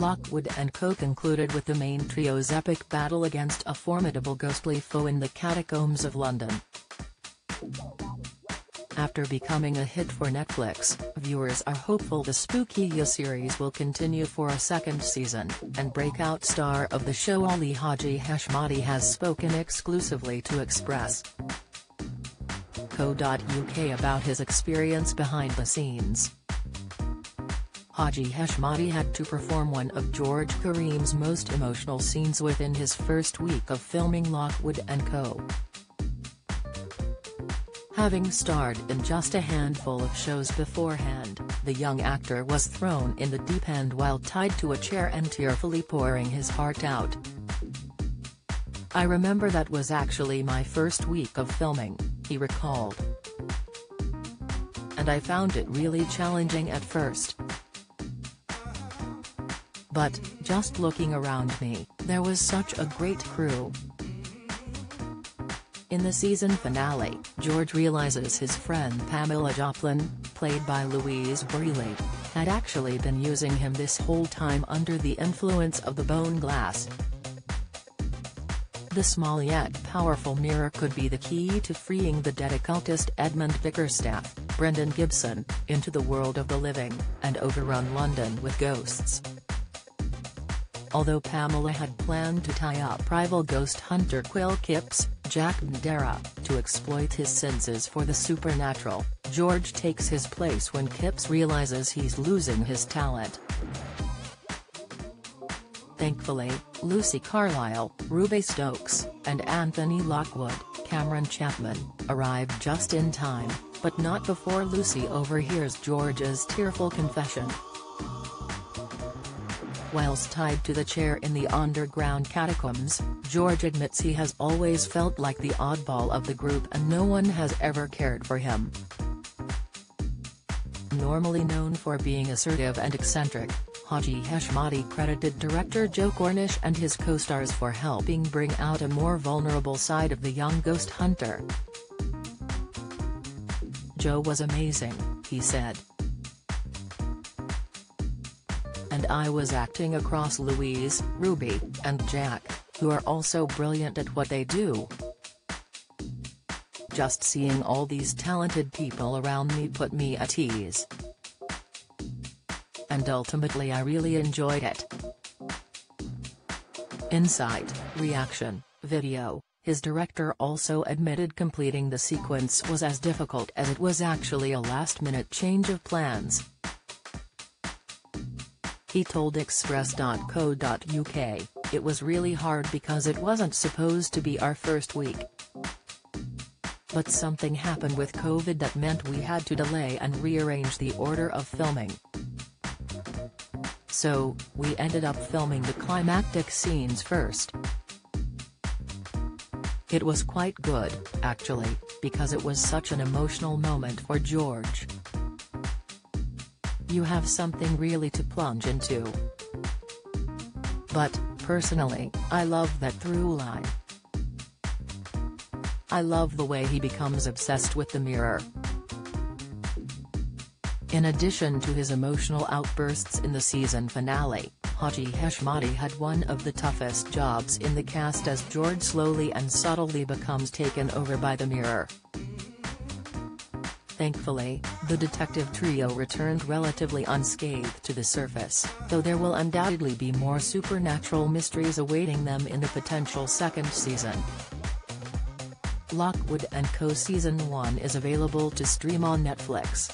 Lockwood & Co. concluded with the main trio's epic battle against a formidable ghostly foe in the catacombs of London. After becoming a hit for Netflix, viewers are hopeful the Spooky YA series will continue for a second season, and breakout star of the show Ali Hadji-Heshmati has spoken exclusively to Express. Co.uk about his experience behind the scenes. Hadji-Heshmati had to perform one of George Karim's most emotional scenes within his first week of filming Lockwood & Co. Having starred in just a handful of shows beforehand, the young actor was thrown in the deep end while tied to a chair and tearfully pouring his heart out. I remember that was actually my first week of filming, he recalled. And I found it really challenging at first. But, just looking around me, there was such a great crew, in the season finale, George realizes his friend Pamela Joplin, played by Louise Brealey, had actually been using him this whole time under the influence of the bone glass. The small yet powerful mirror could be the key to freeing the dead occultist Edmund Bickerstaff, Brendan Gibson, into the world of the living, and overrun London with ghosts. Although Pamela had planned to tie up rival ghost hunter Quill Kipps, Jack Bandeira, to exploit his senses for the supernatural, George takes his place when Kipps realizes he's losing his talent. Thankfully, Lucy Carlyle, Ruby Stokes, and Anthony Lockwood, Cameron Chapman, arrive just in time, but not before Lucy overhears George's tearful confession. Whilst tied to the chair in the underground catacombs, George admits he has always felt like the oddball of the group and no one has ever cared for him. Normally known for being assertive and eccentric, Hadji-Heshmati credited director Joe Cornish and his co-stars for helping bring out a more vulnerable side of the young ghost hunter. Joe was amazing, he said and I was acting across Louise, Ruby, and Jack, who are also brilliant at what they do. Just seeing all these talented people around me put me at ease. And ultimately I really enjoyed it. Insight, reaction, video, his director also admitted completing the sequence was as difficult as it was actually a last-minute change of plans. He told Express.co.uk, it was really hard because it wasn't supposed to be our first week. But something happened with COVID that meant we had to delay and rearrange the order of filming. So, we ended up filming the climactic scenes first. It was quite good, actually, because it was such an emotional moment for George you have something really to plunge into. But, personally, I love that through line. I love the way he becomes obsessed with the mirror. In addition to his emotional outbursts in the season finale, Hadji-Heshmati had one of the toughest jobs in the cast as George slowly and subtly becomes taken over by the mirror. Thankfully, the detective trio returned relatively unscathed to the surface, though there will undoubtedly be more supernatural mysteries awaiting them in the potential second season. Lockwood & Co. Season 1 is available to stream on Netflix.